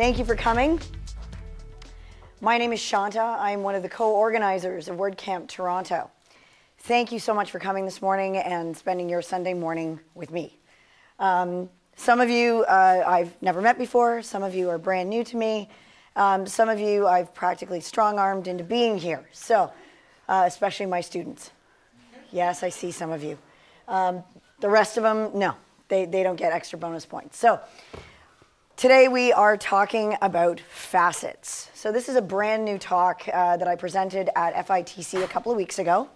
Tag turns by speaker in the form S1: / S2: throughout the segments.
S1: Thank you for coming. My name is Shanta. I'm one of the co-organizers of WordCamp Toronto. Thank you so much for coming this morning and spending your Sunday morning with me. Um, some of you uh, I've never met before, some of you are brand new to me, um, some of you I've practically strong-armed into being here, so uh, especially my students. Yes, I see some of you. Um, the rest of them, no, they, they don't get extra bonus points. So today we are talking about facets. So this is a brand new talk uh, that I presented at FITC a couple of weeks ago.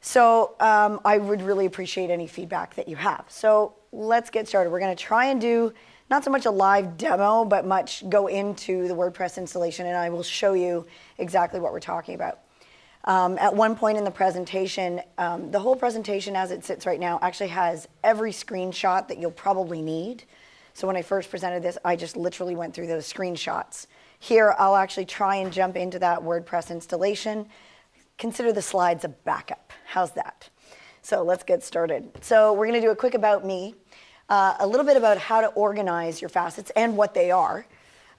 S1: So um, I would really appreciate any feedback that you have. So let's get started. We're going to try and do not so much a live demo, but much go into the WordPress installation, and I will show you exactly what we're talking about. Um, at one point in the presentation, um, the whole presentation as it sits right now actually has every screenshot that you'll probably need. So when I first presented this, I just literally went through those screenshots. Here, I'll actually try and jump into that WordPress installation. Consider the slides a backup. How's that? So let's get started. So we're going to do a quick about me, uh, a little bit about how to organize your facets and what they are.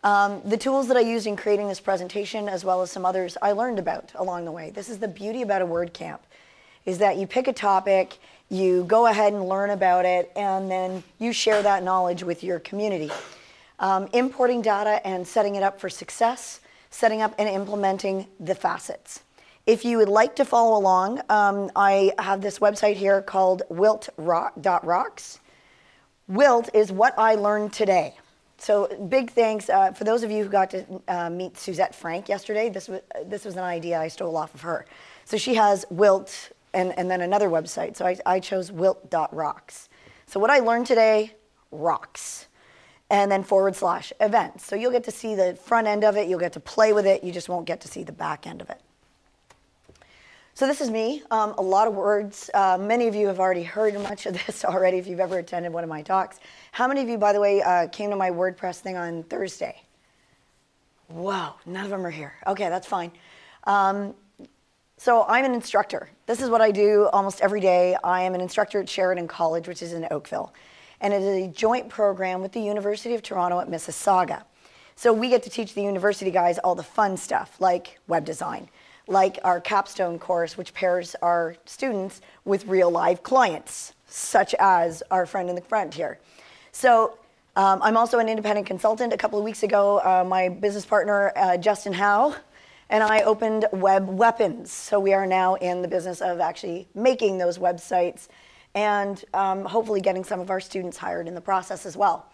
S1: Um, the tools that I used in creating this presentation, as well as some others, I learned about along the way. This is the beauty about a WordCamp, is that you pick a topic, you go ahead and learn about it, and then you share that knowledge with your community. Um, importing data and setting it up for success, setting up and implementing the facets. If you would like to follow along, um, I have this website here called wilt.rocks. Wilt is what I learned today. So big thanks uh, for those of you who got to uh, meet Suzette Franck yesterday. This was, this was an idea I stole off of her. So she has Wilt and, and then another website. So I, I chose wilt.rocks. So what I learned today, rocks. And then forward slash events. So you'll get to see the front end of it. You'll get to play with it. You just won't get to see the back end of it. So this is me, um, a lot of words. Uh, many of you have already heard much of this already if you've ever attended one of my talks. How many of you, by the way, uh, came to my WordPress thing on Thursday? Whoa, none of them are here. Okay, that's fine. Um, so I'm an instructor. This is what I do almost every day. I am an instructor at Sheridan College, which is in Oakville. And it is a joint program with the University of Toronto at Mississauga. So we get to teach the university guys all the fun stuff, like web design like our capstone course, which pairs our students with real live clients, such as our friend in the front here. So um, I'm also an independent consultant. A couple of weeks ago, uh, my business partner, uh, Justin Howe, and I opened Web Weapons. So we are now in the business of actually making those websites and um, hopefully getting some of our students hired in the process as well.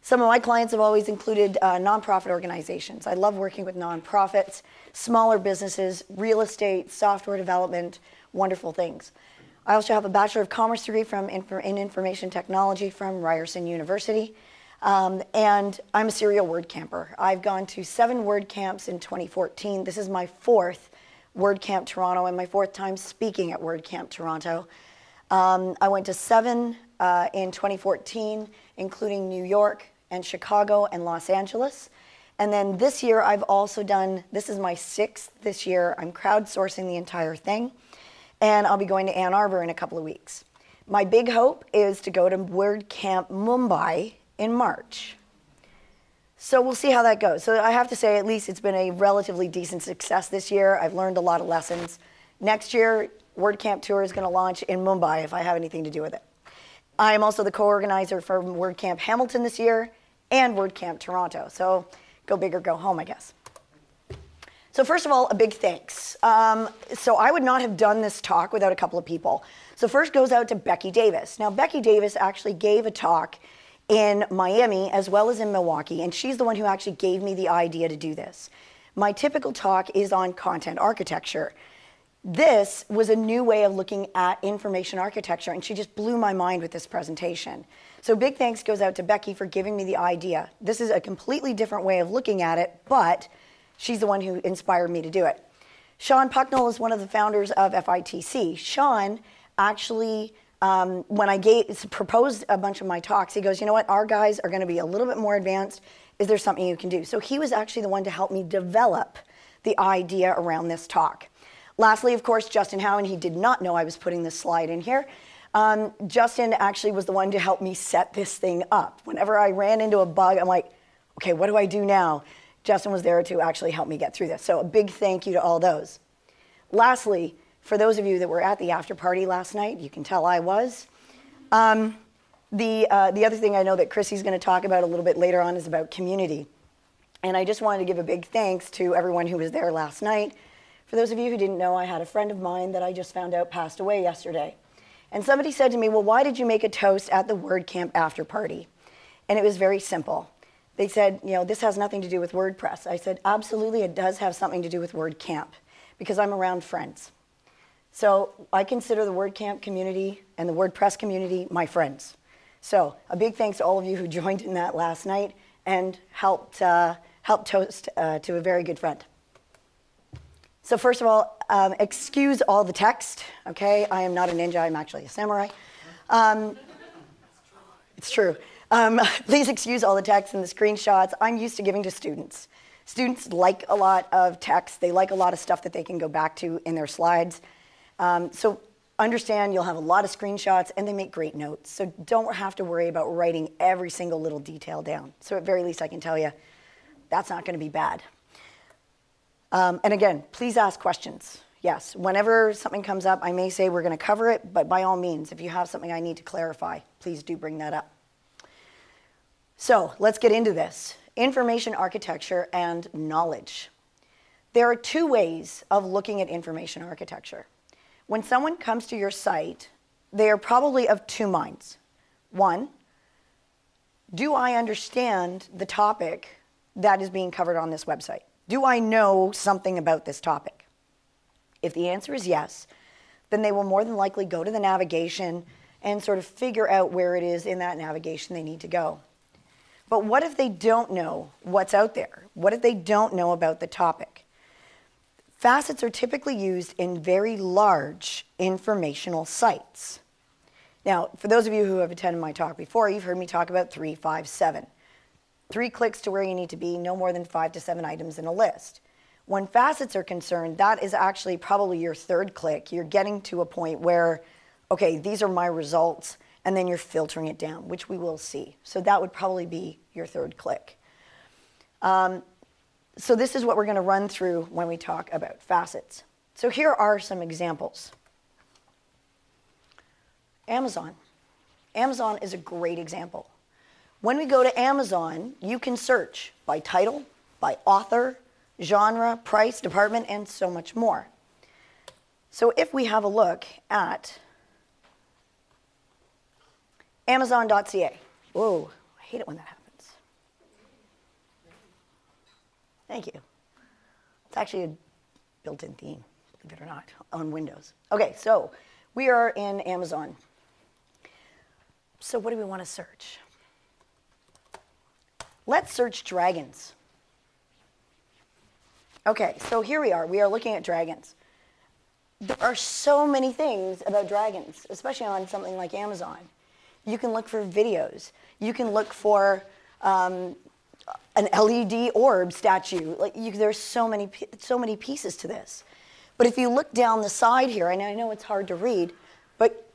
S1: Some of my clients have always included uh, nonprofit organizations. I love working with nonprofits, smaller businesses, real estate, software development, wonderful things. I also have a Bachelor of Commerce degree from in Information Technology from Ryerson University. Um, and I'm a serial WordCamper. I've gone to seven WordCamps in 2014. This is my fourth WordCamp Toronto and my fourth time speaking at WordCamp Toronto. Um, I went to seven uh, in 2014, including New York and Chicago and Los Angeles. And then this year, I've also done, this is my sixth this year. I'm crowdsourcing the entire thing. And I'll be going to Ann Arbor in a couple of weeks. My big hope is to go to WordCamp Mumbai in March. So we'll see how that goes. So I have to say, at least it's been a relatively decent success this year. I've learned a lot of lessons. Next year, WordCamp Tour is going to launch in Mumbai if I have anything to do with it. I am also the co-organizer for WordCamp Hamilton this year and WordCamp Toronto. So go big or go home, I guess. So first of all, a big thanks. Um, so I would not have done this talk without a couple of people. So first goes out to Becky Davis. Now Becky Davis actually gave a talk in Miami as well as in Milwaukee, and she's the one who actually gave me the idea to do this. My typical talk is on content architecture this was a new way of looking at information architecture, and she just blew my mind with this presentation. So big thanks goes out to Becky for giving me the idea. This is a completely different way of looking at it, but she's the one who inspired me to do it. Shawn Pucknell is one of the founders of FITC. Sean actually, um, when I gave, proposed a bunch of my talks, he goes, you know what, our guys are going to be a little bit more advanced. Is there something you can do? So he was actually the one to help me develop the idea around this talk. Lastly, of course, Justin Howe, and he did not know I was putting this slide in here. Um, Justin actually was the one to help me set this thing up. Whenever I ran into a bug, I'm like, okay, what do I do now? Justin was there to actually help me get through this. So a big thank you to all those. Lastly, for those of you that were at the after party last night, you can tell I was. Um, the, uh, the other thing I know that Chrissy's going to talk about a little bit later on is about community. And I just wanted to give a big thanks to everyone who was there last night. For those of you who didn't know, I had a friend of mine that I just found out passed away yesterday. And somebody said to me, Well, why did you make a toast at the WordCamp after party? And it was very simple. They said, You know, this has nothing to do with WordPress. I said, Absolutely, it does have something to do with WordCamp because I'm around friends. So I consider the WordCamp community and the WordPress community my friends. So a big thanks to all of you who joined in that last night and helped, uh, helped toast uh, to a very good friend. So first of all, um, excuse all the text, okay? I am not a ninja, I'm actually a samurai. Um, it's true. Um, please excuse all the text and the screenshots. I'm used to giving to students. Students like a lot of text. They like a lot of stuff that they can go back to in their slides. Um, so understand you'll have a lot of screenshots and they make great notes. So don't have to worry about writing every single little detail down. So at very least I can tell you that's not going to be bad. Um, and again, please ask questions. Yes, whenever something comes up, I may say we're going to cover it, but by all means, if you have something I need to clarify, please do bring that up. So let's get into this information architecture and knowledge. There are two ways of looking at information architecture. When someone comes to your site, they are probably of two minds. One, do I understand the topic that is being covered on this website? Do I know something about this topic? If the answer is yes, then they will more than likely go to the navigation and sort of figure out where it is in that navigation they need to go. But what if they don't know what's out there? What if they don't know about the topic? Facets are typically used in very large informational sites. Now, for those of you who have attended my talk before, you've heard me talk about 357. Three clicks to where you need to be, no more than five to seven items in a list. When facets are concerned, that is actually probably your third click. You're getting to a point where, okay, these are my results, and then you're filtering it down, which we will see. So that would probably be your third click. Um, so this is what we're going to run through when we talk about facets. So here are some examples. Amazon. Amazon is a great example. When we go to Amazon, you can search by title, by author, genre, price, department, and so much more. So if we have a look at Amazon.ca. Whoa, I hate it when that happens. Thank you. It's actually a built-in theme, believe it or not, on Windows. Okay, so we are in Amazon. So what do we want to search? Let's search dragons. Okay, so here we are. We are looking at dragons. There are so many things about dragons, especially on something like Amazon. You can look for videos. You can look for um, an LED orb statue. Like you, there's so many, so many pieces to this. But if you look down the side here, and I know it's hard to read, but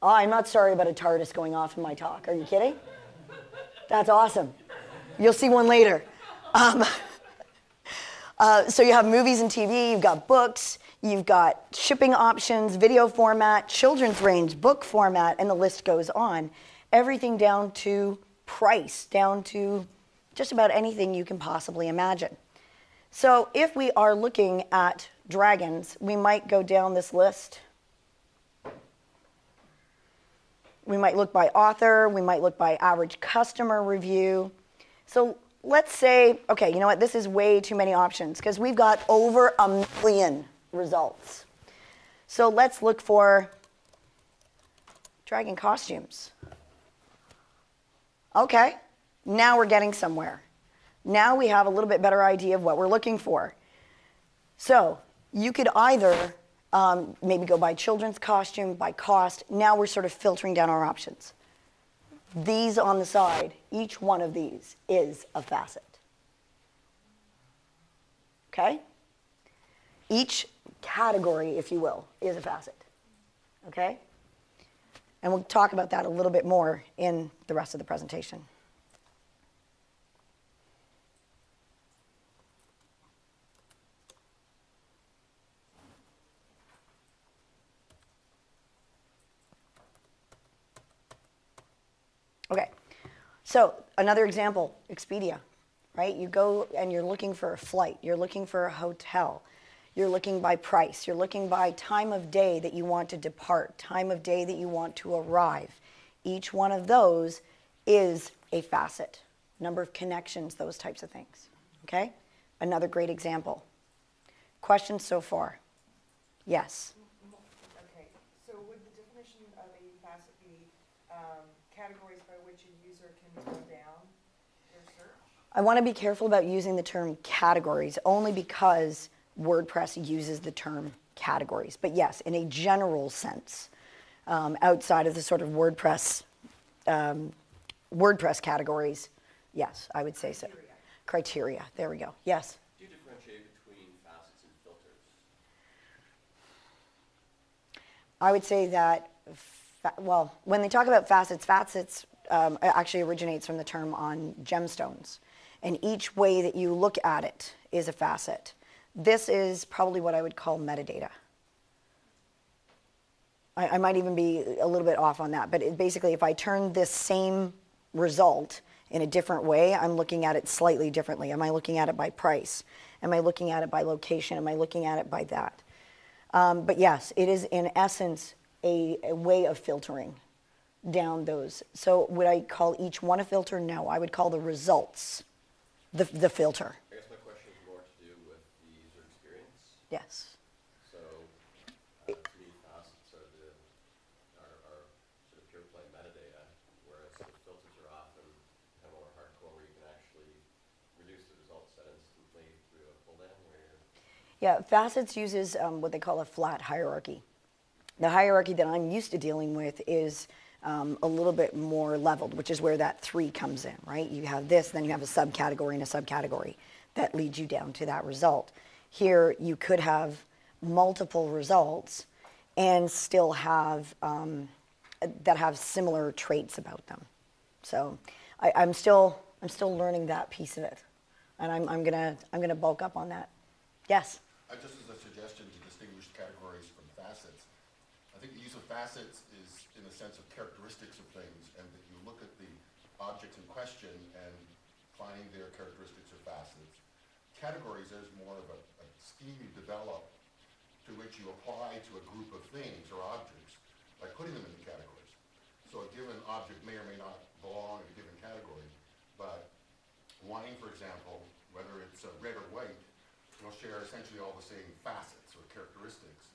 S1: oh, I'm not sorry about a TARDIS going off in my talk. Are you kidding? That's awesome. You'll see one later. Um, uh, so you have movies and TV, you've got books, you've got shipping options, video format, children's range, book format, and the list goes on. Everything down to price, down to just about anything you can possibly imagine. So if we are looking at dragons, we might go down this list We might look by author, we might look by average customer review. So let's say, okay, you know what, this is way too many options because we've got over a million results. So let's look for dragon costumes. Okay, now we're getting somewhere. Now we have a little bit better idea of what we're looking for. So you could either um, maybe go by children's costume, by cost. Now we're sort of filtering down our options. These on the side, each one of these is a facet. Okay? Each category, if you will, is a facet. Okay? And we'll talk about that a little bit more in the rest of the presentation. Okay, so another example, Expedia, right? You go and you're looking for a flight, you're looking for a hotel, you're looking by price, you're looking by time of day that you want to depart, time of day that you want to arrive. Each one of those is a facet, number of connections, those types of things. Okay? Another great example. Questions so far? Yes.
S2: Okay, so would the definition of a facet be um, categories by which a user can drill down their search?
S1: I want to be careful about using the term categories only because WordPress uses the term categories. But yes, in a general sense, um, outside of the sort of WordPress um, WordPress categories, yes, I would say so. Criteria. There we go. Yes.
S3: Do you differentiate between facets and filters?
S1: I would say that, well, when they talk about facets, facets um, actually originates from the term on gemstones. And each way that you look at it is a facet. This is probably what I would call metadata. I, I might even be a little bit off on that, but it, basically, if I turn this same result in a different way, I'm looking at it slightly differently. Am I looking at it by price? Am I looking at it by location? Am I looking at it by that? Um, but yes, it is in essence a, a way of filtering down those. So would I call each one a filter? No, I would call the results the, the filter.
S3: I guess my question is more to do with the user experience.
S1: Yes.
S3: So, uh, to me, facets are the, are, are sort of pure play metadata, whereas the filters are often kind of more hardcore where you can actually reduce the result set instantly through a pull down where you're
S1: Yeah, Facets uses um, what they call a flat hierarchy. The hierarchy that I'm used to dealing with is um, a little bit more leveled, which is where that three comes in, right? You have this, then you have a subcategory and a subcategory that leads you down to that result. Here, you could have multiple results and still have um, that have similar traits about them. So I, I'm still I'm still learning that piece of it, and I'm, I'm gonna I'm gonna bulk up on that. Yes.
S4: Uh, Just as a suggestion to distinguish categories from facets, I think the use of facets is in the sense of characteristics of things, and that you look at the objects in question and finding their characteristics or facets. Categories is more of a, a scheme you develop to which you apply to a group of things or objects by putting them into categories. So a given object may or may not belong in a given category, but wine, for example, whether it's red or white, will share essentially all the same facets or characteristics.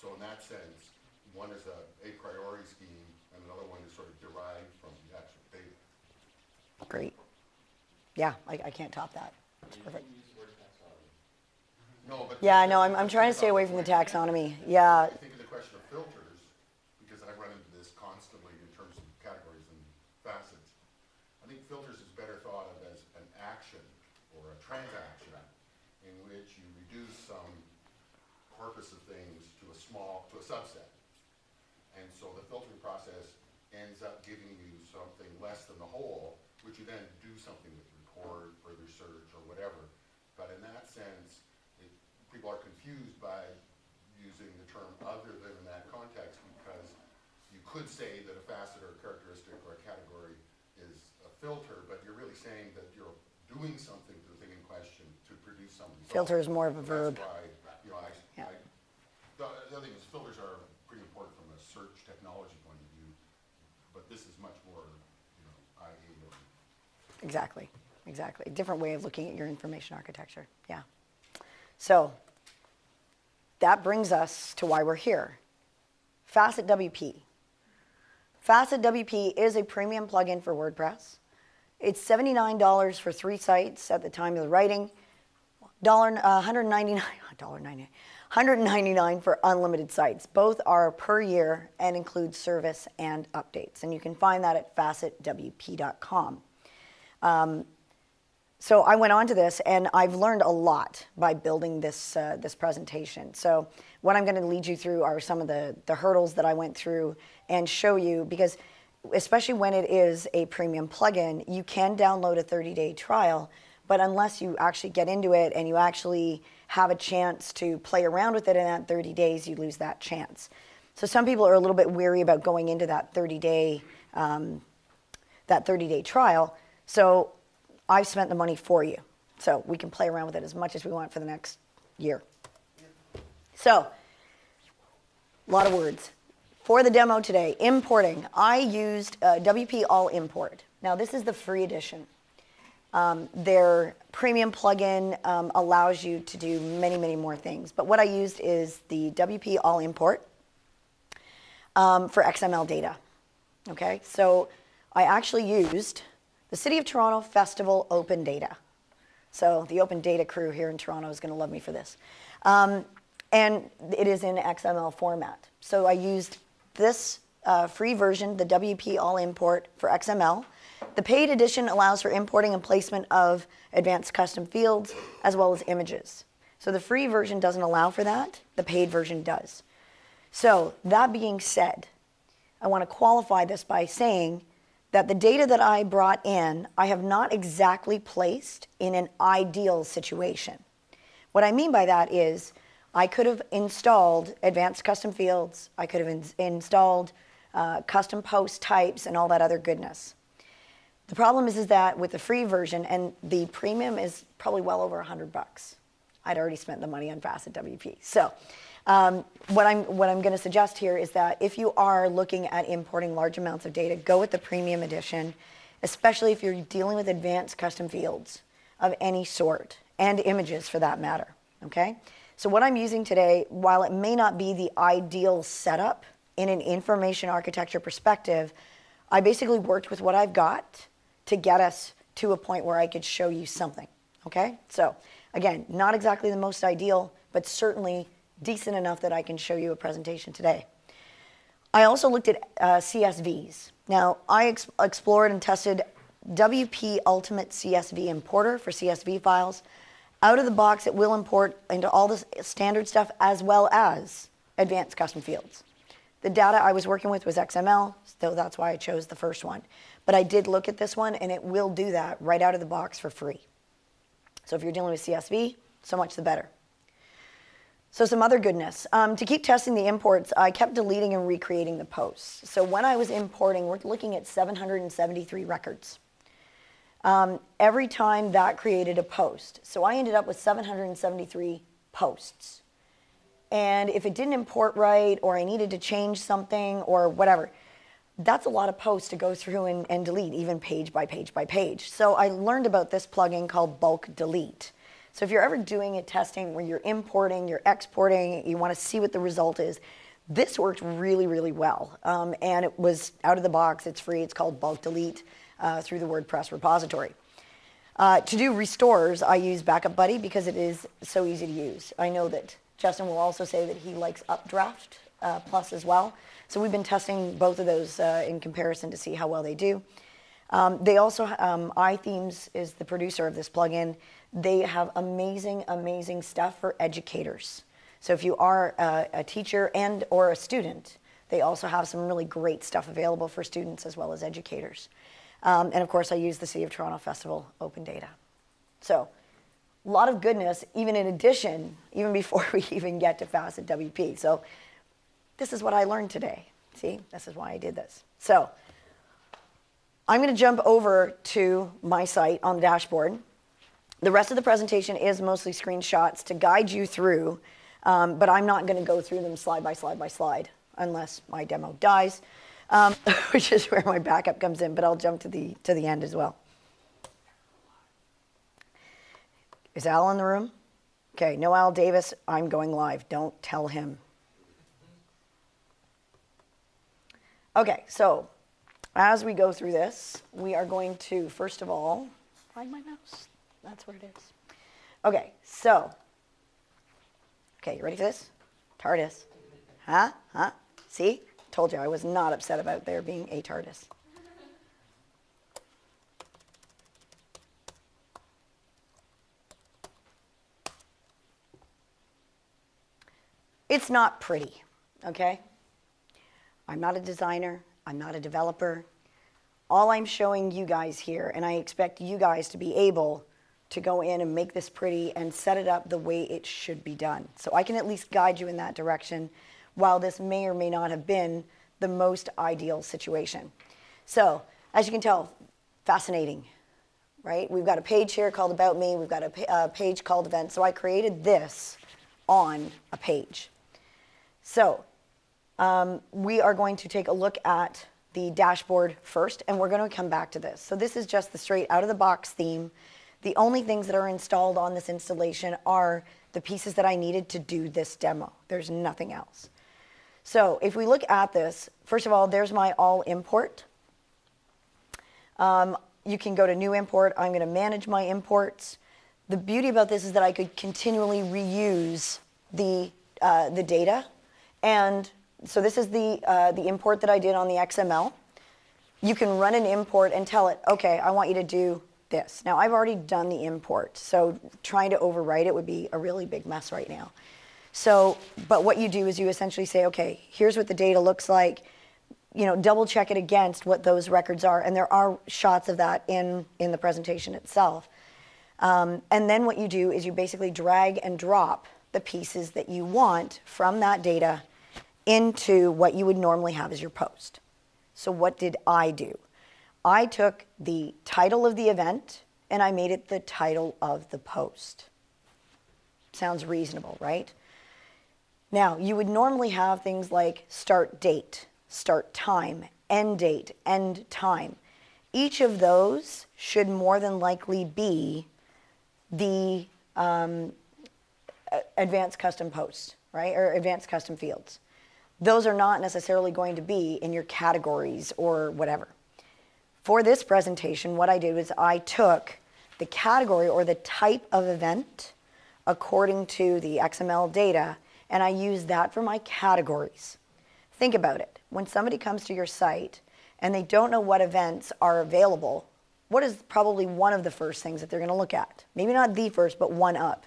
S4: So in that sense, one is a a priori scheme, and another one is sort of derived from the actual data.
S1: Great. Yeah, I, I can't top that. It's perfect.
S3: use the word taxonomy.
S4: No, but.
S1: Yeah, no, I'm, I'm trying to stay away from the taxonomy. Yeah,
S4: I think of the question of filters, because I run into this constantly in terms of categories and facets. I think filters is better thought of as an action or a transaction in which you reduce some corpus of things to a small, to a subset. And so the filtering process ends up giving you something less than the whole, which you then do something with, record, further search, or whatever. But in that sense, it, people are confused by using the term other than in that context, because you could say that a facet or a characteristic or a category is a filter, but you're really saying that you're doing something to the thing in question to produce some result.
S1: Filter is more of a verb.
S4: Why, you know, I,
S1: Yeah.
S4: I, the the other thing is filters are pretty important from a search technology point of view, but this is much more, you know,
S1: exactly, exactly. A different way of looking at your information architecture. Yeah. So that brings us to why we're here. Facet WP. Facet WP is a premium plugin for WordPress. It's $79 for three sites at the time of the writing. Dollar, uh, 199, dollar 99, 199 for unlimited sites. Both are per year and include service and updates. And you can find that at facetwp.com. So I went on to this, and I've learned a lot by building this uh, this presentation. So what I'm going to lead you through are some of the the hurdles that I went through and show you because, especially when it is a premium plugin, you can download a 30 day trial, but unless you actually get into it and you actually have a chance to play around with it in that 30 days, you lose that chance. So some people are a little bit weary about going into that 30 day that 30 day trial. So I've spent the money for you. So we can play around with it as much as we want for the next year. So, a lot of words. For the demo today, importing, I used uh, WP All Import. Now, this is the free edition. Um, their premium plugin um, allows you to do many, many more things. But what I used is the WP All Import um, for XML data. Okay, so I actually used the City of Toronto Festival Open Data. So the Open Data crew here in Toronto is going to love me for this. Um, and it is in XML format. So I used this uh, free version, the WP All Import for XML. The paid edition allows for importing and placement of advanced custom fields as well as images. So the free version doesn't allow for that, the paid version does. So that being said, I want to qualify this by saying that the data that I brought in, I have not exactly placed in an ideal situation. What I mean by that is I could have installed advanced custom fields, I could have in installed uh, custom post types and all that other goodness. The problem is, is that with the free version, and the premium is probably well over 100 bucks. I'd already spent the money on Facet WP. So um, what I'm, what I'm going to suggest here is that if you are looking at importing large amounts of data, go with the premium edition, especially if you're dealing with advanced custom fields of any sort and images for that matter. Okay? So what I'm using today, while it may not be the ideal setup in an information architecture perspective, I basically worked with what I've got to get us to a point where I could show you something. Okay? So again, not exactly the most ideal, but certainly decent enough that I can show you a presentation today. I also looked at uh, CSVs. Now, I ex explored and tested WP Ultimate CSV Importer for CSV files. Out of the box, it will import into all the standard stuff as well as advanced custom fields. The data I was working with was XML, so that's why I chose the first one. But I did look at this one, and it will do that right out of the box for free. So if you're dealing with CSV, so much the better. So some other goodness. Um, to keep testing the imports, I kept deleting and recreating the posts. So when I was importing, we're looking at 773 records. Um, every time that created a post. So I ended up with 773 posts. And if it didn't import right, or I needed to change something, or whatever, that's a lot of posts to go through and, and delete, even page by page by page. So I learned about this plugin called Bulk Delete. So if you're ever doing a testing where you're importing, you're exporting, you want to see what the result is, this worked really, really well. Um, and it was out of the box, it's free, it's called Bulk Delete uh, through the WordPress repository. Uh, to do restores, I use Backup Buddy because it is so easy to use. I know that Justin will also say that he likes Updraft uh, Plus as well. So we've been testing both of those uh, in comparison to see how well they do. Um, they also, um, iThemes is the producer of this plugin. They have amazing, amazing stuff for educators. So if you are a, a teacher and or a student, they also have some really great stuff available for students as well as educators. Um, and of course, I use the City of Toronto Festival Open Data. So a lot of goodness, even in addition, even before we even get to Facet WP. So this is what I learned today. See, this is why I did this. So I'm going to jump over to my site on the dashboard. The rest of the presentation is mostly screenshots to guide you through, um, but I'm not going to go through them slide by slide by slide unless my demo dies, um, which is where my backup comes in, but I'll jump to the, to the end as well. Is Al in the room? Okay, no Al Davis, I'm going live. Don't tell him. Okay, so as we go through this, we are going to, first of all, find my mouse. That's where it is. Okay, so, okay, you ready for this? TARDIS. Huh? Huh? See? Told you I was not upset about there being a TARDIS. It's not pretty, okay? I'm not a designer. I'm not a developer. All I'm showing you guys here, and I expect you guys to be able to go in and make this pretty and set it up the way it should be done. So I can at least guide you in that direction while this may or may not have been the most ideal situation. So as you can tell, fascinating, right? We've got a page here called About Me, we've got a, a page called Events. So I created this on a page. So um, we are going to take a look at the dashboard first, and we're going to come back to this. So this is just the straight out of the box theme. The only things that are installed on this installation are the pieces that I needed to do this demo. There's nothing else. So if we look at this, first of all, there's my all import. Um, you can go to new import. I'm going to manage my imports. The beauty about this is that I could continually reuse the, uh, the data. And so this is the, uh, the import that I did on the XML. You can run an import and tell it, okay, I want you to do this. Now, I've already done the import, so trying to overwrite it would be a really big mess right now. So, but what you do is you essentially say, okay, here's what the data looks like. You know, double check it against what those records are, and there are shots of that in in the presentation itself. Um, and then what you do is you basically drag and drop the pieces that you want from that data into what you would normally have as your post. So what did I do? I took the title of the event and I made it the title of the post. Sounds reasonable, right? Now, you would normally have things like start date, start time, end date, end time. Each of those should more than likely be the um, advanced custom posts, right? Or advanced custom fields. Those are not necessarily going to be in your categories or whatever. For this presentation, what I did was I took the category or the type of event according to the XML data, and I used that for my categories. Think about it. When somebody comes to your site and they don't know what events are available, what is probably one of the first things that they're going to look at? Maybe not the first, but one up.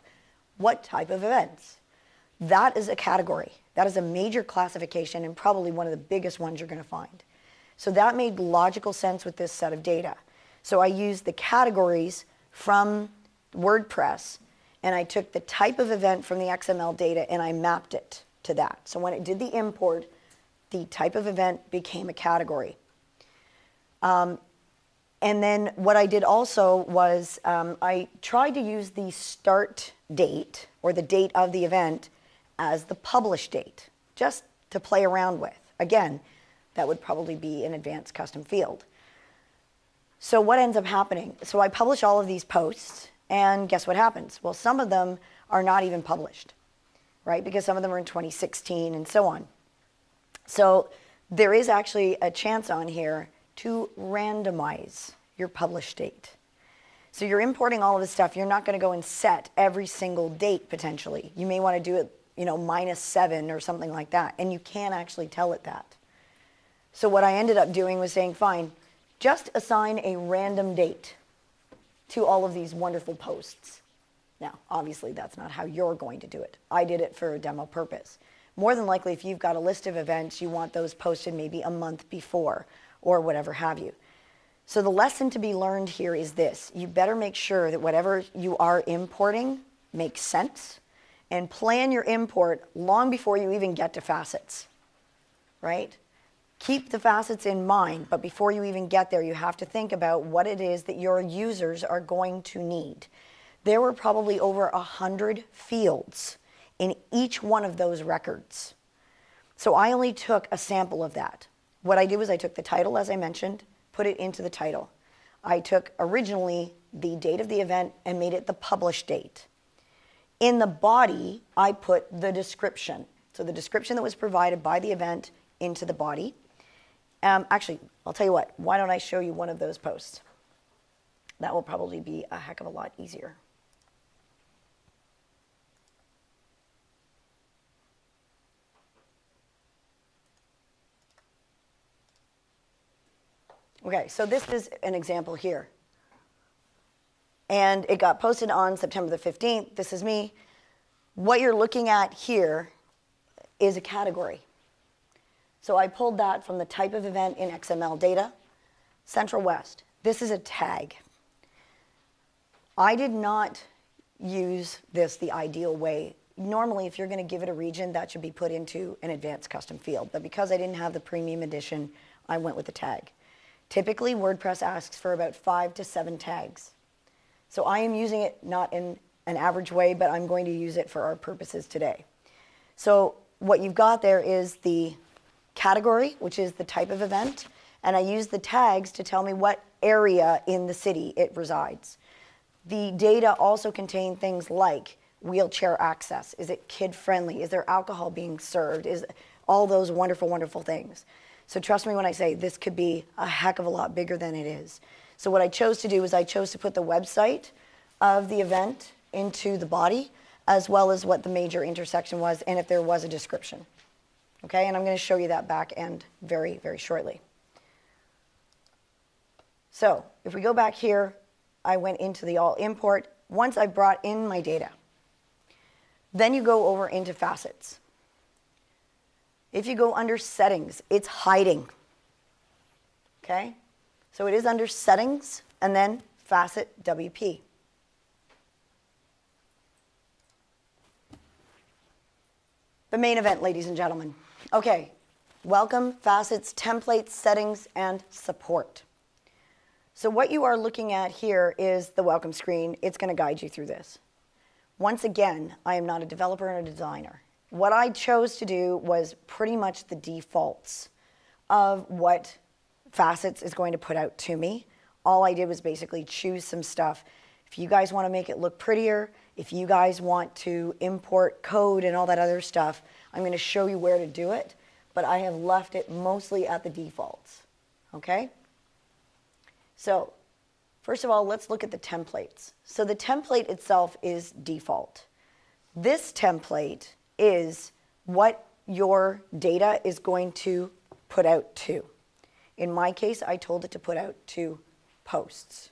S1: What type of events? That is a category. That is a major classification and probably one of the biggest ones you're going to find. So that made logical sense with this set of data. So I used the categories from WordPress and I took the type of event from the XML data and I mapped it to that. So when it did the import, the type of event became a category. Um, and then what I did also was um, I tried to use the start date or the date of the event as the publish date, just to play around with. Again, that would probably be an advanced custom field. So what ends up happening? So I publish all of these posts, and guess what happens? Well, some of them are not even published, right? Because some of them are in 2016 and so on. So there is actually a chance on here to randomize your publish date. So you're importing all of this stuff. You're not going to go and set every single date potentially. You may want to do it, you know, minus seven or something like that. And you can actually tell it that. So what I ended up doing was saying, fine, just assign a random date to all of these wonderful posts. Now, obviously, that's not how you're going to do it. I did it for a demo purpose. More than likely, if you've got a list of events, you want those posted maybe a month before or whatever have you. So the lesson to be learned here is this. You better make sure that whatever you are importing makes sense and plan your import long before you even get to facets, right? Keep the facets in mind, but before you even get there, you have to think about what it is that your users are going to need. There were probably over a hundred fields in each one of those records. So I only took a sample of that. What I did was I took the title, as I mentioned, put it into the title. I took originally the date of the event and made it the publish date. In the body, I put the description. So the description that was provided by the event into the body. Um, actually, I'll tell you what, why don't I show you one of those posts? That will probably be a heck of a lot easier. Okay, so this is an example here. And it got posted on September the 15th. This is me. What you're looking at here is a category. So I pulled that from the type of event in XML data, Central West. This is a tag. I did not use this the ideal way. Normally, if you're going to give it a region, that should be put into an advanced custom field. But because I didn't have the premium edition, I went with the tag. Typically, WordPress asks for about five to seven tags. So I am using it not in an average way, but I'm going to use it for our purposes today. So what you've got there is the category, which is the type of event, and I use the tags to tell me what area in the city it resides. The data also contain things like wheelchair access. Is it kid friendly? Is there alcohol being served? Is all those wonderful, wonderful things. So trust me when I say this could be a heck of a lot bigger than it is. So what I chose to do is I chose to put the website of the event into the body as well as what the major intersection was and if there was a description. Okay, and I'm going to show you that back end very, very shortly. So if we go back here, I went into the all import. Once I brought in my data, then you go over into facets. If you go under settings, it's hiding. Okay? So it is under settings and then facet WP. The main event, ladies and gentlemen. Okay, welcome, facets, templates, settings, and support. So what you are looking at here is the welcome screen. It's going to guide you through this. Once again, I am not a developer and a designer. What I chose to do was pretty much the defaults of what Facets is going to put out to me. All I did was basically choose some stuff. If you guys want to make it look prettier, if you guys want to import code and all that other stuff, I'm going to show you where to do it, but I have left it mostly at the defaults, okay? So first of all, let's look at the templates. So the template itself is default. This template is what your data is going to put out to. In my case, I told it to put out to posts.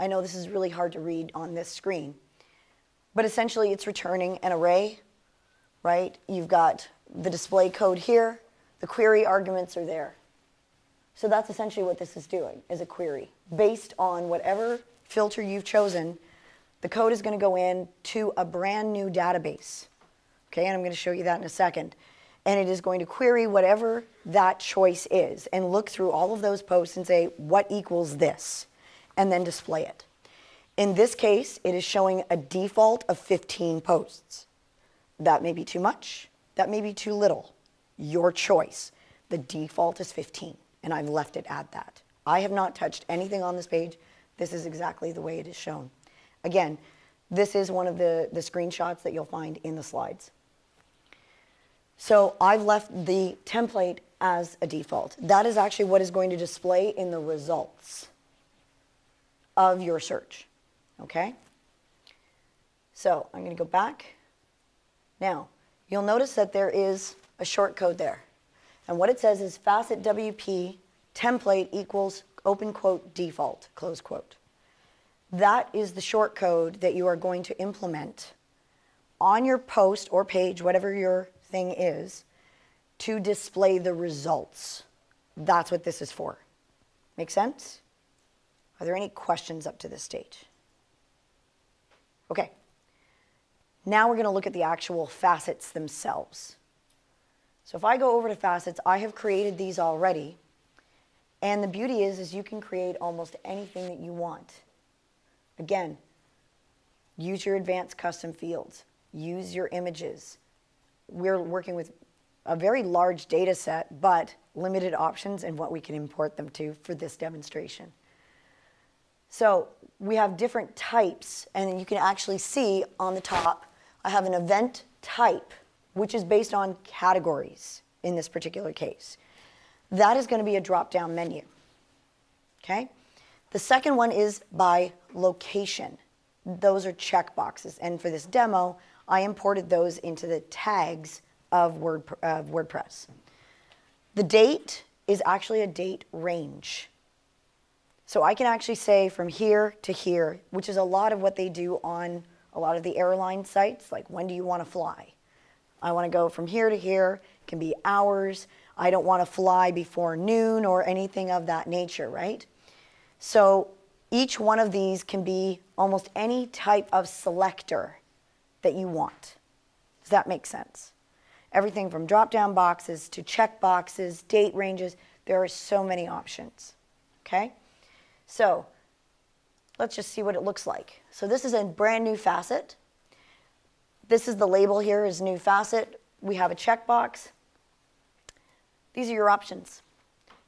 S1: I know this is really hard to read on this screen, but essentially it's returning an array, right? You've got the display code here, the query arguments are there. So that's essentially what this is doing, is a query. Based on whatever filter you've chosen, the code is going to go in to a brand new database. Okay, and I'm going to show you that in a second. And it is going to query whatever that choice is and look through all of those posts and say, what equals this? And then display it. In this case, it is showing a default of 15 posts. That may be too much. That may be too little. Your choice. The default is 15 and I've left it at that. I have not touched anything on this page. This is exactly the way it is shown. Again, this is one of the, the screenshots that you'll find in the slides. So I've left the template as a default. That is actually what is going to display in the results of your search, okay? So I'm going to go back. Now, you'll notice that there is a short code there. And what it says is facet WP template equals open quote default, close quote. That is the short code that you are going to implement on your post or page, whatever your thing is, to display the results. That's what this is for. Make sense? Are there any questions up to this stage? Okay. Now we're going to look at the actual facets themselves. So if I go over to facets, I have created these already. And the beauty is, is you can create almost anything that you want. Again, use your advanced custom fields. Use your images. We're working with a very large data set, but limited options in what we can import them to for this demonstration. So we have different types, and you can actually see on the top, I have an event type which is based on categories in this particular case. That is going to be a drop-down menu. Okay? The second one is by location. Those are check boxes. And for this demo, I imported those into the tags of, Word, of WordPress. The date is actually a date range. So I can actually say from here to here, which is a lot of what they do on a lot of the airline sites, like when do you want to fly? I want to go from here to here. It can be hours. I don't want to fly before noon or anything of that nature, right? So each one of these can be almost any type of selector that you want. Does that make sense? Everything from drop down boxes to check boxes, date ranges, There are so many options. Okay? So let's just see what it looks like. So this is a brand new facet. This is the label here is new facet. We have a checkbox. These are your options.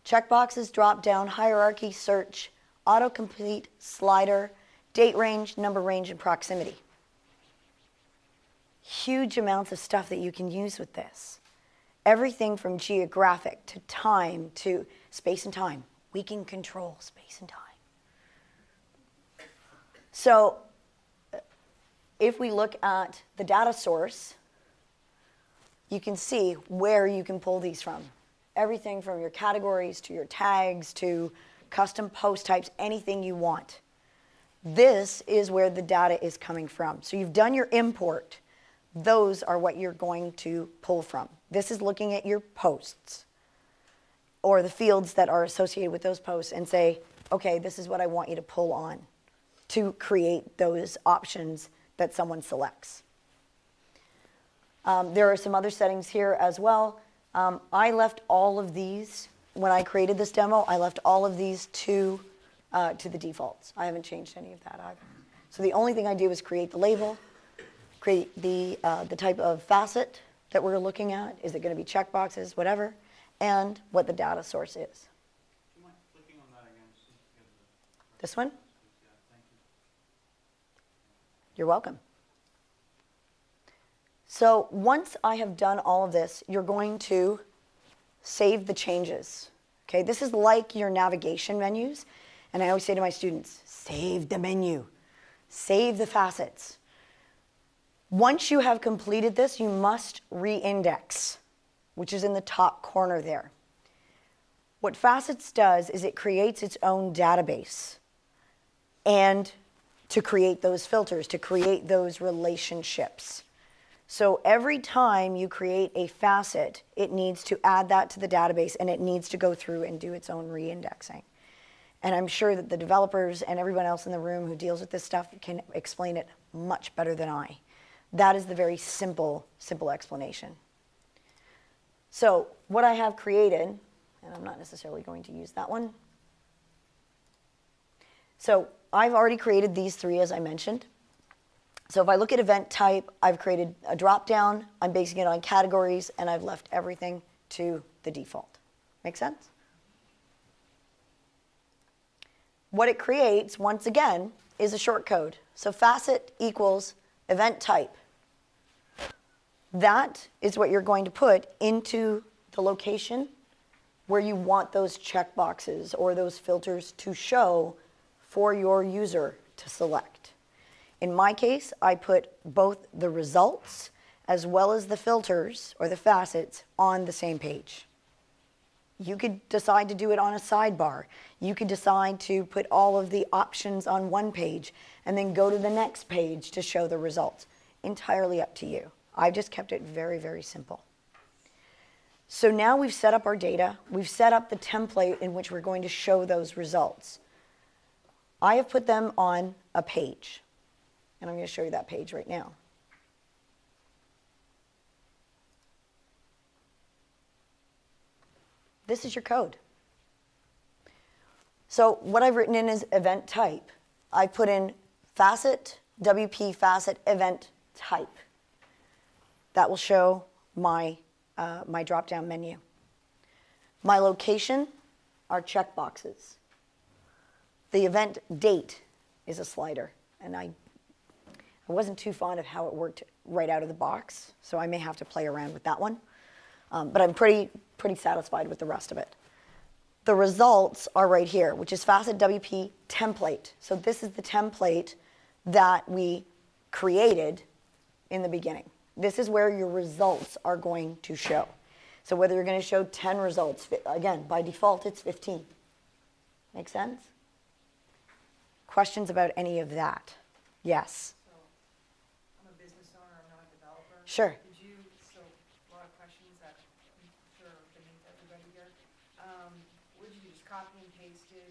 S1: Checkboxes, drop down, hierarchy, search, autocomplete, slider, date range, number range, and proximity. Huge amounts of stuff that you can use with this. Everything from geographic to time to space and time. We can control space and time. So uh, if we look at the data source, you can see where you can pull these from. Everything from your categories to your tags to custom post types, anything you want. This is where the data is coming from. So you've done your import. Those are what you're going to pull from. This is looking at your posts or the fields that are associated with those posts and say, okay, this is what I want you to pull on to create those options that someone selects. Um, there are some other settings here as well. Um, I left all of these, when I created this demo, I left all of these to, uh, to the defaults. I haven't changed any of that either. So the only thing I do is create the label, create the, uh, the type of facet that we're looking at. Is it going to be checkboxes, whatever, and what the data source is.
S5: Do you mind clicking on that again? just to get the-
S1: This one?
S5: Yeah, thank you.
S1: You're welcome. So once I have done all of this, you're going to save the changes. Okay, this is like your navigation menus. And I always say to my students, save the menu, save the facets. Once you have completed this, you must re-index, which is in the top corner there. What Facets does is it creates its own database and to create those filters, to create those relationships. So every time you create a facet, it needs to add that to the database and it needs to go through and do its own re-indexing. And I'm sure that the developers and everyone else in the room who deals with this stuff can explain it much better than I. That is the very simple, simple explanation. So what I have created, and I'm not necessarily going to use that one. So I've already created these three as I mentioned. So if I look at event type, I've created a drop down, I'm basing it on categories, and I've left everything to the default. Make sense? What it creates, once again, is a short code. So facet equals event type. That is what you're going to put into the location where you want those checkboxes or those filters to show for your user to select. In my case, I put both the results as well as the filters or the facets on the same page. You could decide to do it on a sidebar. You could decide to put all of the options on one page and then go to the next page to show the results. Entirely up to you. I've just kept it very, very simple. So now we've set up our data. We've set up the template in which we're going to show those results. I have put them on a page. And I'm going to show you that page right now. This is your code. So what I've written in is event type. I put in facet, WP facet event type. That will show my, uh, my drop-down menu. My location are checkboxes. The event date is a slider, and I, I wasn't too fond of how it worked right out of the box, so I may have to play around with that one. Um, but I'm pretty, pretty satisfied with the rest of it. The results are right here, which is Facet WP template. So this is the template that we created in the beginning. This is where your results are going to show. So whether you're going to show 10 results, again, by default, it's 15. Make sense? Questions about any of that? Yes.
S2: So, I'm a business owner, I'm not a developer.
S1: Sure.
S2: Did you, so, a lot of questions that I'm sure are beneath everybody here. Um, would you just copy and pasted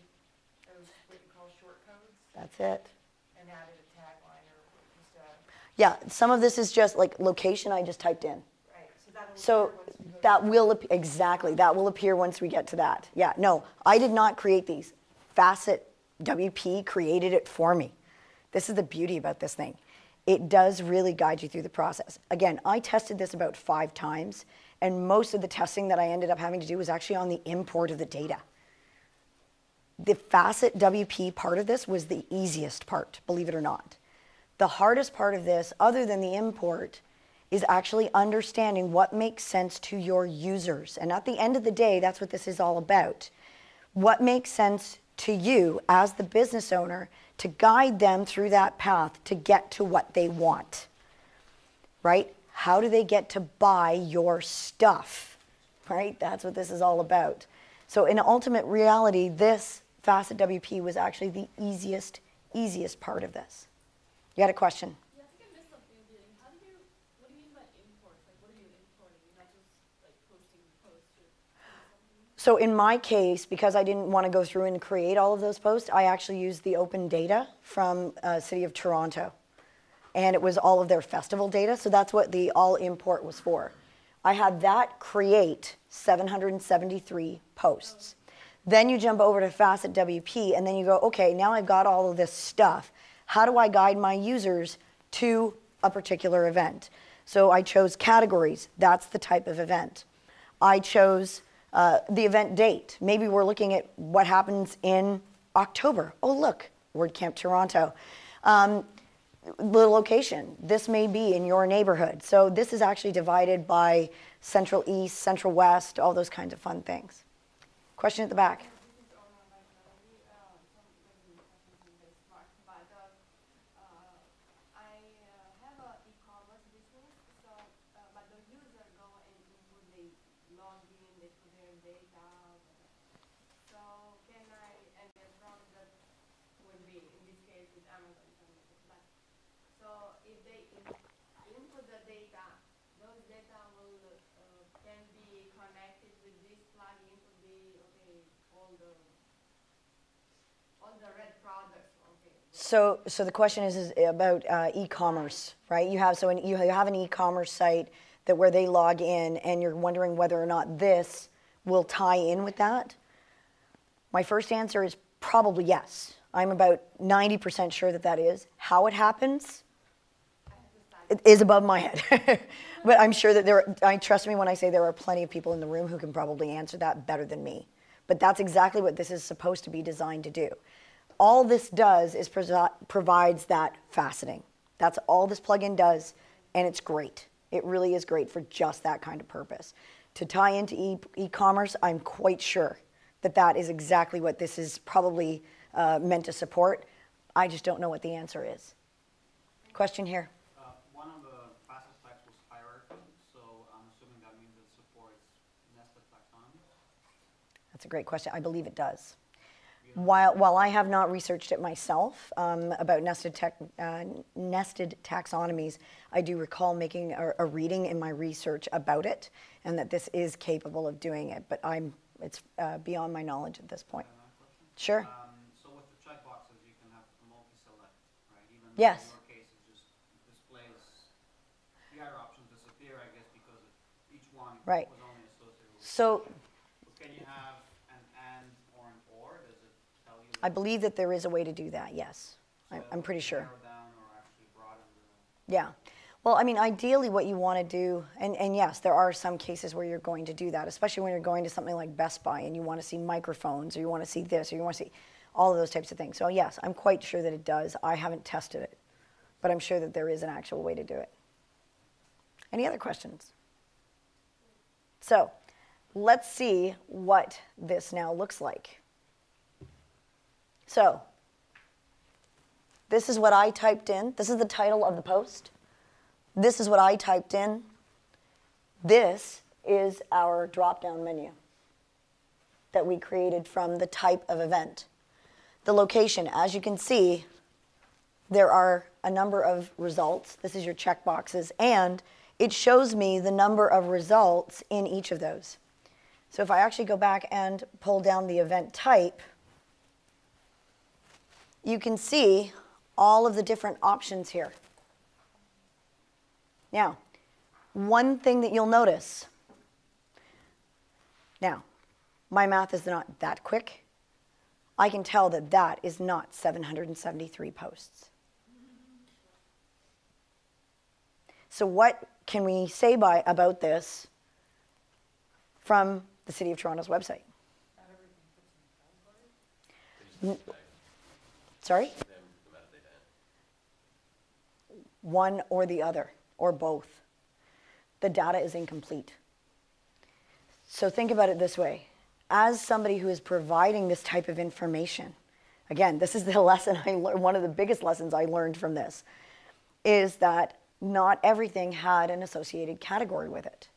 S2: those, what you call short codes,
S1: That's it.
S2: and added a tagline or just a,
S1: Yeah, some of this is just like location I just typed in.
S2: right, so that'll
S1: So that will, exactly, that will appear once we get to that. Yeah, no, I did not create these. Facet WP created it for me. This is the beauty about this thing. It does really guide you through the process. Again, I tested this about five times, and most of the testing that I ended up having to do was actually on the import of the data. The Facet WP part of this was the easiest part, believe it or not. The hardest part of this, other than the import, is actually understanding what makes sense to your users. And at the end of the day, that's what this is all about. What makes sense to you as the business owner to guide them through that path to get to what they want, right? How do they get to buy your stuff, right? That's what this is all about. So, in ultimate reality, this Facet WP was actually the easiest, easiest part of this. You got a question?
S6: Yeah, I think I missed something at the beginning. How do you, what do you mean by imports? Like, what are you importing? You're not just like posting posts or something?
S1: So in my case, because I didn't want to go through and create all of those posts, I actually used the open data from uh, City of Toronto. And it was all of their festival data, so that's what the all import was for. I had that create 773 posts. Then you jump over to Facet WP and then you go, okay, now I've got all of this stuff. How do I guide my users to a particular event? So I chose categories. That's the type of event. I chose uh, the event date. Maybe we're looking at what happens in October. Oh, look, WordCamp Toronto. Um, the location. This may be in your neighborhood. So this is actually divided by Central East, Central West, all those kinds of fun things. Question at the back.
S6: This is all around like uh, we uh, some maybe questions in the smart, but uh, uh, I uh, have a e-commerce business, so uh, but the user go and input they log in, they put their data. whatever. So can I and then from the would be in this case with Amazon, something like that. So if they in, input the data, those data will uh, can be connected with this plugin to be okay all the all the red products. Okay.
S1: So, so the question is, is about uh, e-commerce, right? You have so an, you have an e-commerce site that where they log in, and you're wondering whether or not this will tie in with that. My first answer is probably yes. I'm about 90% sure that that is. How it happens it is above my head. but I'm sure that there, are, I trust me when I say there are plenty of people in the room who can probably answer that better than me. But that's exactly what this is supposed to be designed to do. All this does is provi- provides that faceting. That's all this plugin does, and it's great. It really is great for just that kind of purpose. To tie into e- e-commerce, I'm quite sure that that is exactly what this is probably uh, meant to support. I just don't know what the answer is. Question here.
S5: One of the facet specs was hierarchy, so I'm assuming that means it supports nested taxonomy.
S1: That's a great question. I believe it does. While, while I have not researched it myself um, about nested, tech, uh, nested taxonomies, I do recall making a, a reading in my research about it and that this is capable of doing it, but I'm, it's uh, beyond my knowledge at this point. Sure.
S5: Um, so with the checkboxes, you can have multi-select, right? Even
S1: Yes.
S5: in your case, it just displays, the other options disappear, I guess, because each one
S1: Right.
S5: was only associated with.
S1: So
S5: But Can you have an and or an or? Does it tell you?
S1: I believe that there is a way to do that, yes. I,
S5: So
S1: I'm pretty sure.
S5: Narrow down or actually broaden the.
S1: Yeah. Well, I mean, ideally, what you want to do, and, and yes, there are some cases where you're going to do that, especially when you're going to something like Best Buy and you want to see microphones or you want to see this or you want to see all of those types of things. So, yes, I'm quite sure that it does. I haven't tested it, but I'm sure that there is an actual way to do it. Any other questions? So, let's see what this now looks like. So, this is what I typed in. This is the title of the post. This is what I typed in. This is our drop down menu that we created from the type of event. The location, as you can see, there are a number of results. This is your checkboxes, and it shows me the number of results in each of those. So if I actually go back and pull down the event type, you can see all of the different options here. Now, one thing that you'll notice. Now, my math is not that quick. I can tell that that is not 773 posts. So, what can we say by, about this from the City of Toronto's website? Sorry?
S3: Then the metadata in.
S1: One or the other, or both. The data is incomplete. So think about it this way as somebody who is providing this type of information, again, this is the lesson I learned, one of the biggest lessons I learned from this, is that not everything had an associated category with it.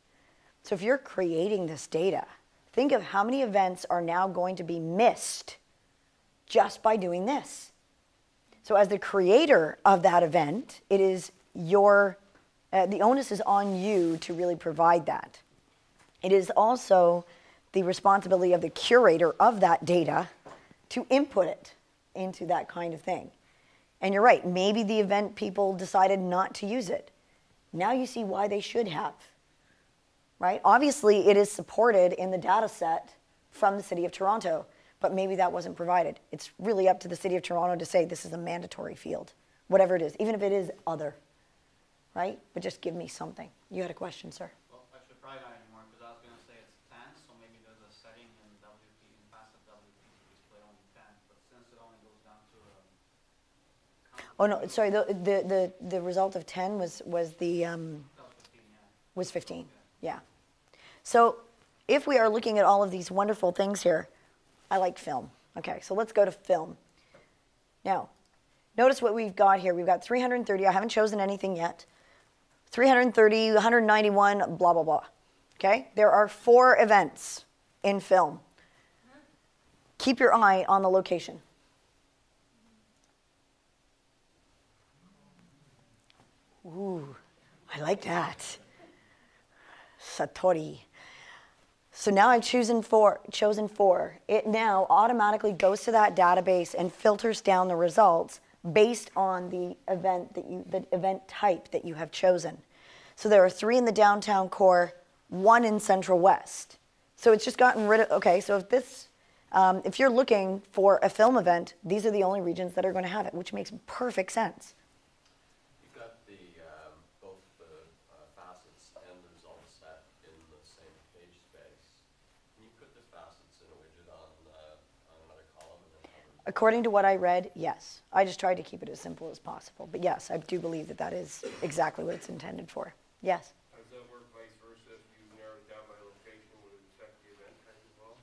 S1: So if you're creating this data, think of how many events are now going to be missed just by doing this. So, as the creator of that event, it is your, uh, the onus is on you to really provide that. It is also the responsibility of the curator of that data to input it into that kind of thing. And you're right, maybe the event people decided not to use it. Now you see why they should have, right? Obviously, it is supported in the data set from the City of Toronto, but maybe that wasn't provided. It's really up to the City of Toronto to say this is a mandatory field, whatever it is, even if it is other, right? But just give me something. You had a question, sir.
S5: Well, actually, probably not anymore, because I was gonna say it's ten, so maybe there's a setting in WP, in facet WP to display only ten, but since it only goes down to, um.
S1: Oh, no, sorry, the, the, the, the result of 10 was, was the, um,
S5: was fifteen, yeah.
S1: was 15, yeah. So if we are looking at all of these wonderful things here, I like film. Okay, so let's go to film. Now, notice what we've got here. We've got 330, I haven't chosen anything yet. 330, 191, blah, blah, blah. Okay, there are four events in film. Keep your eye on the location. Ooh, I like that. Satori. So now I've chosen four, chosen four. It now automatically goes to that database and filters down the results based on the event that you, the event type that you have chosen. So there are three in the downtown core, one in Central West. So it's just gotten rid of. Okay, so if this, um, if you're looking for a film event, these are the only regions that are going to have it, which makes perfect sense.
S3: You've got the, um, both the uh, facets and the result set in the same page space. Can you put the facets in a widget on, uh, on another column and then have it?
S1: According to what I read, yes. I just tried to keep it as simple as possible. But yes, I do believe that that is exactly what it's intended for. Yes.
S7: Does that work vice versa? If you narrow it down by location, would it affect the event type as well?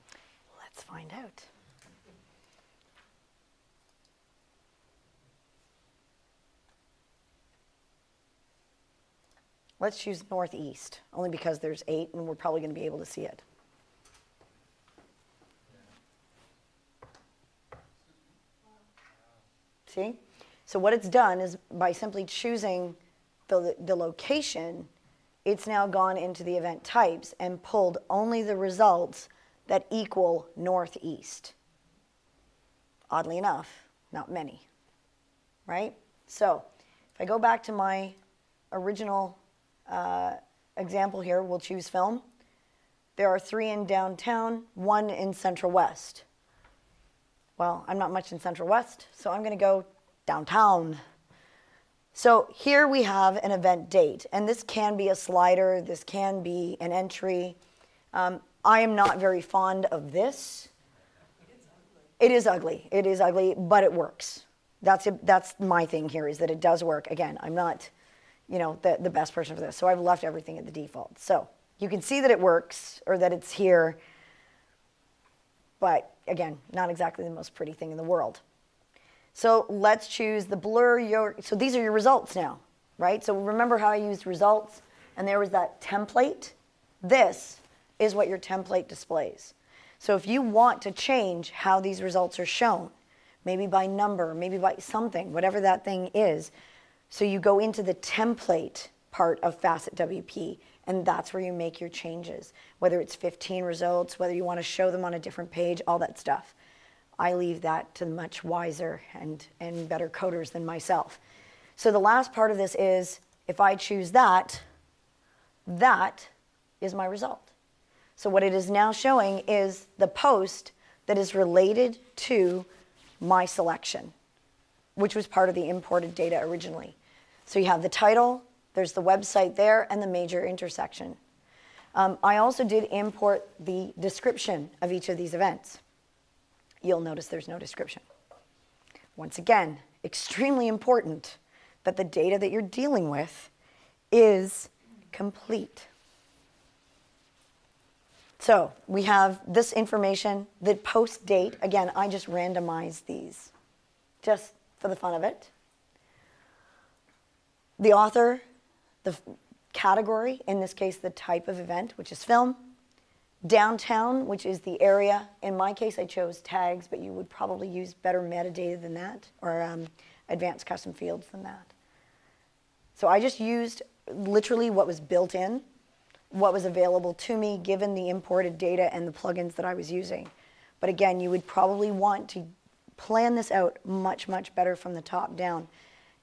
S1: Let's find out. Let's choose northeast, only because there's eight and we're probably going to be able to see it. See? So what it's done is by simply choosing the, the location, it's now gone into the event types and pulled only the results that equal northeast. Oddly enough, not many, right? So if I go back to my original uh, example here, we'll choose film. There are three in downtown, one in Central West. Well, I'm not much in Central West, so I'm going to go downtown. So here we have an event date, and this can be a slider, this can be an entry. Um, I am not very fond of this. It is ugly. It is ugly, but it works. That's that's my thing here is that it does work. Again, I'm not, you know, the, the best person for this, so I've left everything at the default. So you can see that it works or that it's here, but again, not exactly the most pretty thing in the world. So let's choose the blur your, so these are your results now, right? So remember how I used results and there was that template? This is what your template displays. So if you want to change how these results are shown, maybe by number, maybe by something, whatever that thing is, so you go into the template part of Facet WP, and that's where you make your changes. Whether it's 15 results, whether you want to show them on a different page, all that stuff. I leave that to much wiser and, and better coders than myself. So the last part of this is if I choose that, that is my result. So what it is now showing is the post that is related to my selection, which was part of the imported data originally. So you have the title, there's the website there, and the major intersection. Um, I also did import the description of each of these events. You'll notice there's no description. Once again, extremely important that the data that you're dealing with is complete. So we have this information, the post date. Again, I just randomized these just for the fun of it. The author, the category, in this case, the type of event, which is film. Downtown, which is the area. In my case, I chose tags, but you would probably use better metadata than that or um, advanced custom fields than that. So I just used literally what was built in, what was available to me given the imported data and the plugins that I was using. But again, you would probably want to plan this out much, much better from the top down.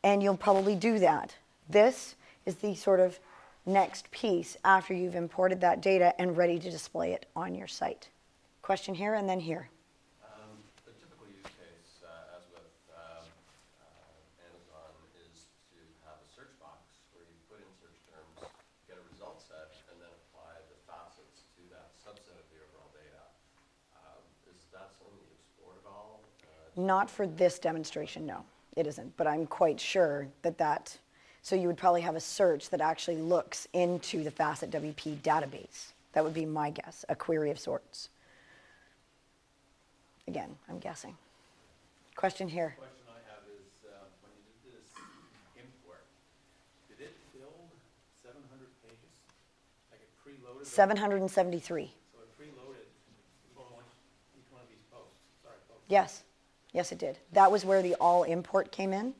S1: And you'll probably do that. This is the sort of next piece after you've imported that data and ready to display it on your site. Question here and then here.
S3: Um, the typical use case, uh, as with um, uh, Amazon, is to have a search box where you put in search terms, get a result set, and then apply the facets to that subset of the overall data. Um, is that something you explored at all? Uh,
S1: Not for this demonstration, no, it isn't. But I'm quite sure that that, so you would probably have a search that actually looks into the Facet WP database. That would be my guess, a query of sorts. Again, I'm guessing. Question here.
S8: Question I have is, um, when you did this import, did it build seven hundred pages? Like it preloaded?
S1: 773.
S8: So it preloaded one- each one of these posts, sorry, posts.
S1: Yes, yes, it did. That was where the all import came in.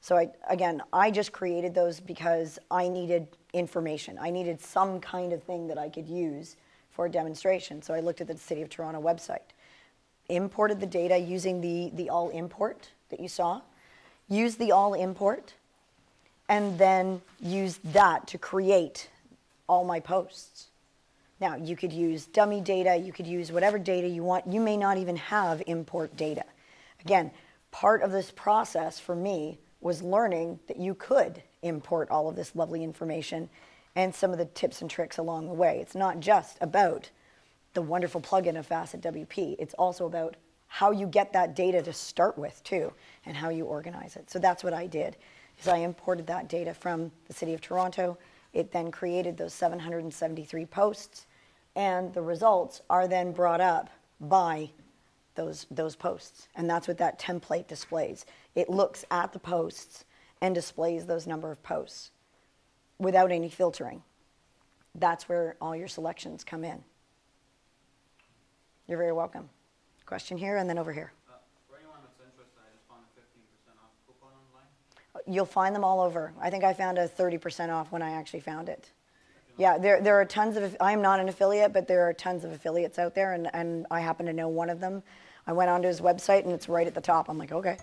S1: So I, again, I just created those because I needed information. I needed some kind of thing that I could use for a demonstration. So I looked at the City of Toronto website, imported the data using the, the all import that you saw, used the all import, and then used that to create all my posts. Now, you could use dummy data, you could use whatever data you want. You may not even have import data. Again, part of this process for me was learning that you could import all of this lovely information and some of the tips and tricks along the way. It's not just about the wonderful plugin of Facet WP, it's also about how you get that data to start with too and how you organize it. So that's what I did. Is I imported that data from the City of Toronto. It then created those 773 posts and the results are then brought up by those, those posts. And that's what that template displays. It looks at the posts and displays those number of posts without any filtering. That's where all your selections come in. You're very welcome. Question here and then over here.
S5: Uh, For anyone that's interested, I just found a fifteen percent off coupon online.
S1: You'll find them all over. I think I found a 30% off when I actually found it. Yeah, there, there are tons of, I'm not an affiliate, but there are tons of affiliates out there, and, and I happen to know one of them. I went onto his website, and it's right at the top. I'm like, okay.